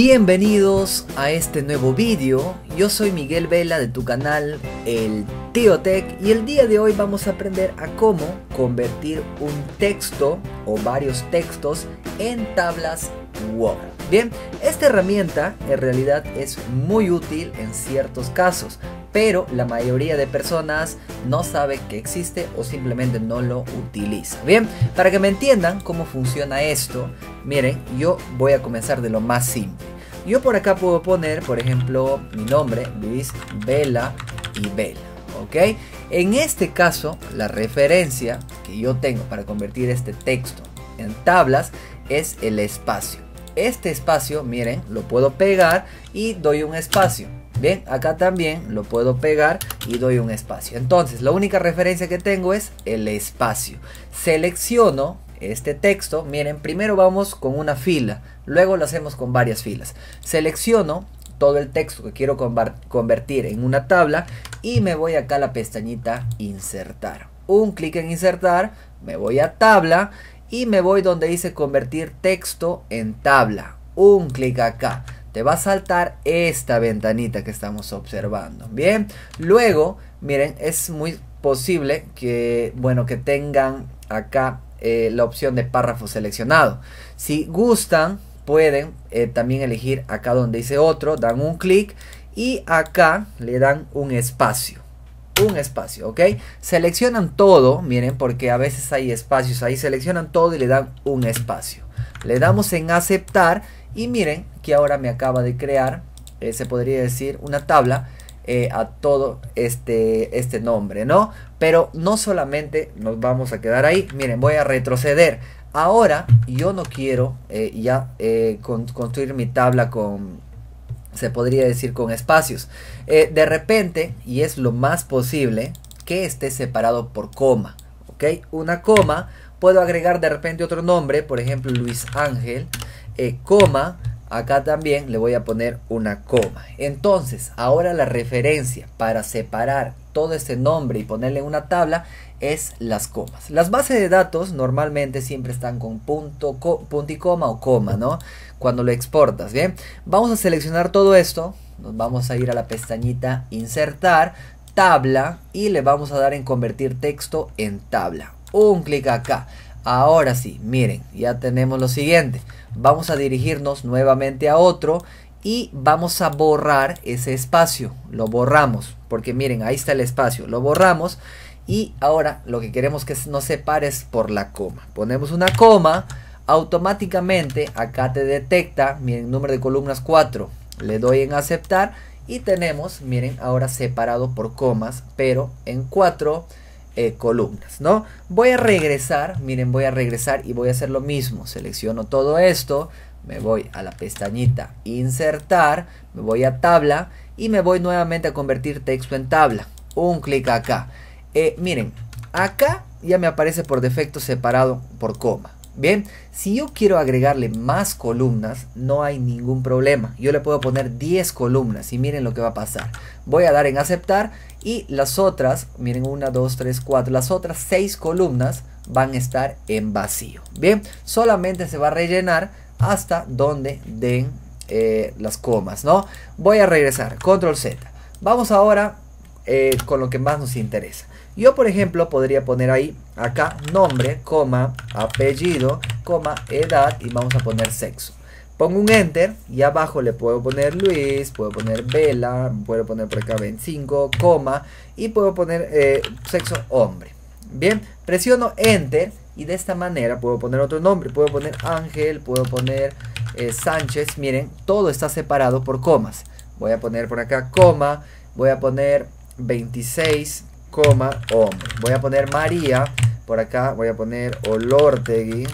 Bienvenidos a este nuevo vídeo, yo soy Miguel Vela de tu canal El Tío Tech y el día de hoy vamos a aprender a cómo convertir un texto o varios textos en tablas Word. Bien, esta herramienta en realidad es muy útil en ciertos casos, pero la mayoría de personas no sabe que existe o simplemente no lo utiliza. Bien, para que me entiendan cómo funciona esto, miren, yo voy a comenzar de lo más simple. Yo por acá puedo poner, por ejemplo, mi nombre, Luis Vela y Vela, ¿ok? En este caso, la referencia que yo tengo para convertir este texto en tablas es el espacio. Este espacio, miren, lo puedo pegar y doy un espacio. Bien, acá también lo puedo pegar y doy un espacio. Entonces, la única referencia que tengo es el espacio. Selecciono este texto. Miren, primero vamos con una fila, luego lo hacemos con varias filas. Selecciono todo el texto que quiero convertir en una tabla y me voy acá a la pestañita insertar. Un clic en insertar, me voy a tabla y me voy donde dice convertir texto en tabla. Un clic acá te va a saltar esta ventanita que estamos observando. Bien, luego, miren, es muy posible que, bueno, que tengan acá eh, la opción de párrafo seleccionado. Si gustan, pueden eh, también elegir acá donde dice otro, dan un clic y acá le dan un espacio. Un espacio, ¿ok? Seleccionan todo, miren, porque a veces hay espacios ahí, seleccionan todo y le dan un espacio. Le damos en aceptar y miren que ahora me acaba de crear, eh, se podría decir, una tabla eh, a todo este, este nombre, ¿no? Pero no solamente nos vamos a quedar ahí. Miren, voy a retroceder. Ahora yo no quiero eh, ya construir mi tabla con, se podría decir, con espacios. de repente, y es lo más posible, que esté separado por coma. ¿Ok? Una coma. Puedo agregar de repente otro nombre, por ejemplo Luis Ángel. Eh, coma, acá también le voy a poner una coma. Entonces, ahora la referencia para separar todo este nombre y ponerle una tabla es las comas. Las bases de datos normalmente siempre están con punto, punto y coma o coma, ¿no? Cuando lo exportas, ¿bien? Vamos a seleccionar todo esto. Nos vamos a ir a la pestañita insertar, tabla y le vamos a dar en convertir texto en tabla. Un clic acá. Ahora sí, miren, ya tenemos lo siguiente. Vamos a dirigirnos nuevamente a otro y vamos a borrar ese espacio. Lo borramos, porque miren, ahí está el espacio. Lo borramos y ahora lo que queremos que nos separe es por la coma. Ponemos una coma, automáticamente acá te detecta, miren, número de columnas 4. Le doy en aceptar y tenemos, miren, ahora separado por comas, pero en 4 eh, columnas, ¿no? Voy a regresar, miren, voy a regresar y voy a hacer lo mismo. Selecciono todo esto, me voy a la pestañita insertar, me voy a tabla y me voy nuevamente a convertir texto en tabla. Un clic acá. Eh, miren, acá ya me aparece por defecto separado por coma. Bien, si yo quiero agregarle más columnas, no hay ningún problema. Yo le puedo poner 10 columnas y miren lo que va a pasar. Voy a dar en aceptar y las otras, miren 1, 2, 3, 4, las otras 6 columnas van a estar en vacío. Bien, solamente se va a rellenar hasta donde den eh, las comas, ¿no? Voy a regresar, control Z. Vamos ahora eh, con lo que más nos interesa. Yo, por ejemplo, podría poner ahí, acá, nombre, coma, apellido, coma, edad y vamos a poner sexo. Pongo un enter y abajo le puedo poner Luis, puedo poner Vela, puedo poner por acá 25, coma y puedo poner eh, sexo hombre. Bien, presiono enter y de esta manera puedo poner otro nombre, puedo poner Ángel, puedo poner eh, Sánchez, miren, todo está separado por comas. Voy a poner por acá coma, voy a poner 26, coma, hombre. Voy a poner María, por acá voy a poner Olortegui,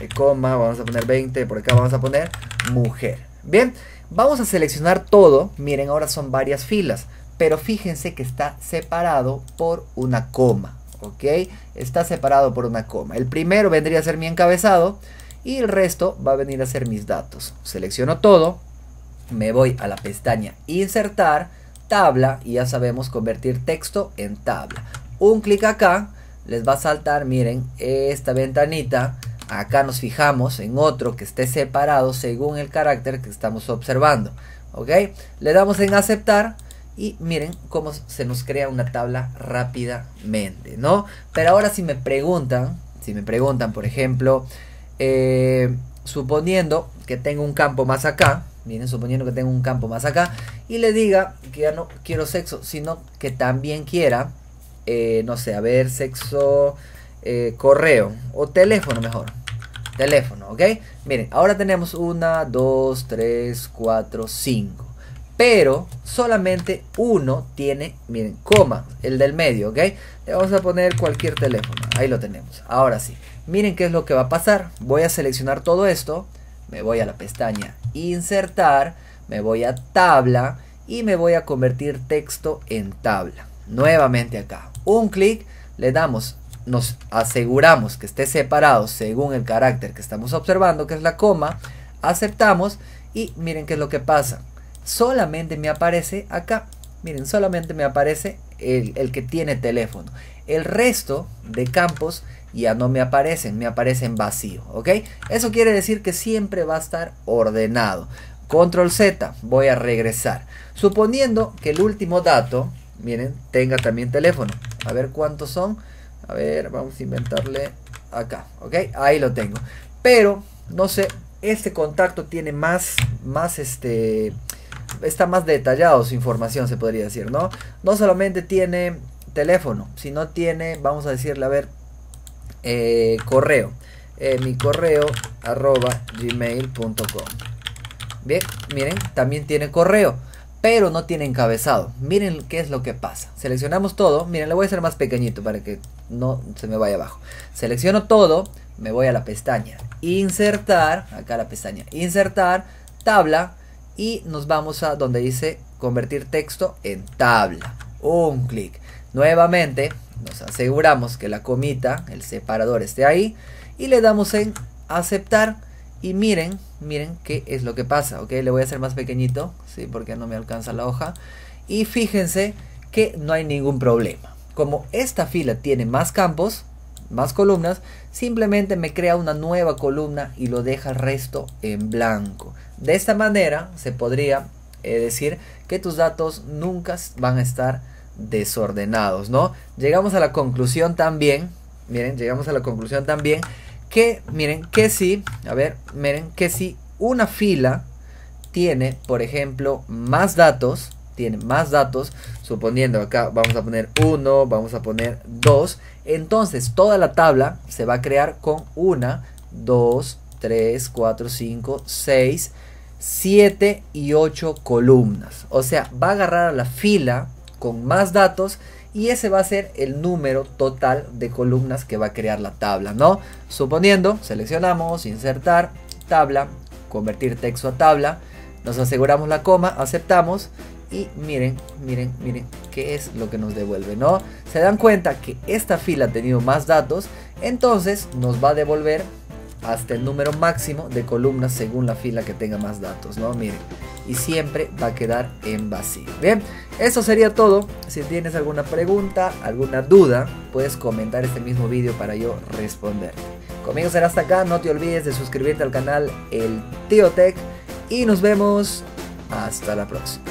eh, coma, vamos a poner 20, por acá vamos a poner mujer. Bien, vamos a seleccionar todo, miren, ahora son varias filas, pero fíjense que está separado por una coma, ¿ok? Está separado por una coma. El primero vendría a ser mi encabezado y el resto va a venir a ser mis datos. Selecciono todo, me voy a la pestaña insertar, tabla y ya sabemos convertir texto en tabla. Un clic acá les va a saltar, miren, esta ventanita acá nos fijamos en otro que esté separado según el carácter que estamos observando. ¿Ok? Le damos en aceptar y miren cómo se nos crea una tabla rápidamente, ¿no? Pero ahora si me preguntan, si me preguntan, por ejemplo, eh, suponiendo que tengo un campo más acá, miren, suponiendo que tengo un campo más acá, y le diga que ya no quiero sexo, sino que también quiera, eh, no sé, a ver, sexo, eh, correo o teléfono mejor. Teléfono, ¿ok? Miren, ahora tenemos una, dos, tres, cuatro, cinco pero solamente uno tiene, miren, coma, el del medio, ¿ok? Le vamos a poner cualquier teléfono, ahí lo tenemos. Ahora sí, miren qué es lo que va a pasar. Voy a seleccionar todo esto, me voy a la pestaña insertar, me voy a tabla y me voy a convertir texto en tabla. Nuevamente acá, un clic, le damos, nos aseguramos que esté separado según el carácter que estamos observando, que es la coma, aceptamos y miren qué es lo que pasa solamente me aparece acá. Miren, solamente me aparece el, que tiene teléfono. El resto de campos ya no me aparecen, me aparecen vacío, ¿ok? Eso quiere decir que siempre va a estar ordenado. Control Z, voy a regresar. Suponiendo que el último dato, miren, tenga también teléfono. A ver cuántos son. A ver, vamos a inventarle acá, ¿ok? Ahí lo tengo. Pero, no sé, este contacto tiene más, más este está más detallado su información, se podría decir, ¿no? No solamente tiene teléfono, sino tiene, vamos a decirle, a ver, eh, correo. Eh, mi correo arroba gmail.com. Bien, miren, también tiene correo, pero no tiene encabezado. Miren qué es lo que pasa. Seleccionamos todo. Miren, le voy a hacer más pequeñito para que no se me vaya abajo. Selecciono todo, me voy a la pestaña insertar, acá la pestaña insertar, tabla, y nos vamos a donde dice convertir texto en tabla. Un clic. Nuevamente nos aseguramos que la comita, el separador esté ahí y le damos en aceptar y miren, miren qué es lo que pasa, ok, le voy a hacer más pequeñito, sí, porque no me alcanza la hoja y fíjense que no hay ningún problema. Como esta fila tiene más campos, más columnas, simplemente me crea una nueva columna y lo deja el resto en blanco. De esta manera se podría eh, decir que tus datos nunca van a estar desordenados, ¿no? Llegamos a la conclusión también, miren, llegamos a la conclusión también que, miren, que si, a ver, miren, que si una fila tiene, por ejemplo, más datos, tiene más datos, suponiendo acá vamos a poner 1, vamos a poner 2, entonces toda la tabla se va a crear con 1, 2, 3, 4, 5, 6, 7 y 8 columnas. O sea, va a agarrar a la fila con más datos y ese va a ser el número total de columnas que va a crear la tabla, ¿no? Suponiendo, seleccionamos, insertar, tabla, convertir texto a tabla, nos aseguramos la coma, aceptamos y miren, miren, miren qué es lo que nos devuelve, ¿no? Se dan cuenta que esta fila ha tenido más datos, entonces nos va a devolver hasta el número máximo de columnas según la fila que tenga más datos, ¿no? Miren, y siempre va a quedar en vacío. Bien, eso sería todo. Si tienes alguna pregunta, alguna duda, puedes comentar este mismo vídeo para yo responderte. Conmigo será hasta acá, no te olvides de suscribirte al canal El Tío Tech y nos vemos hasta la próxima.